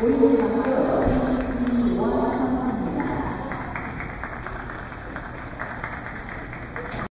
What do you. have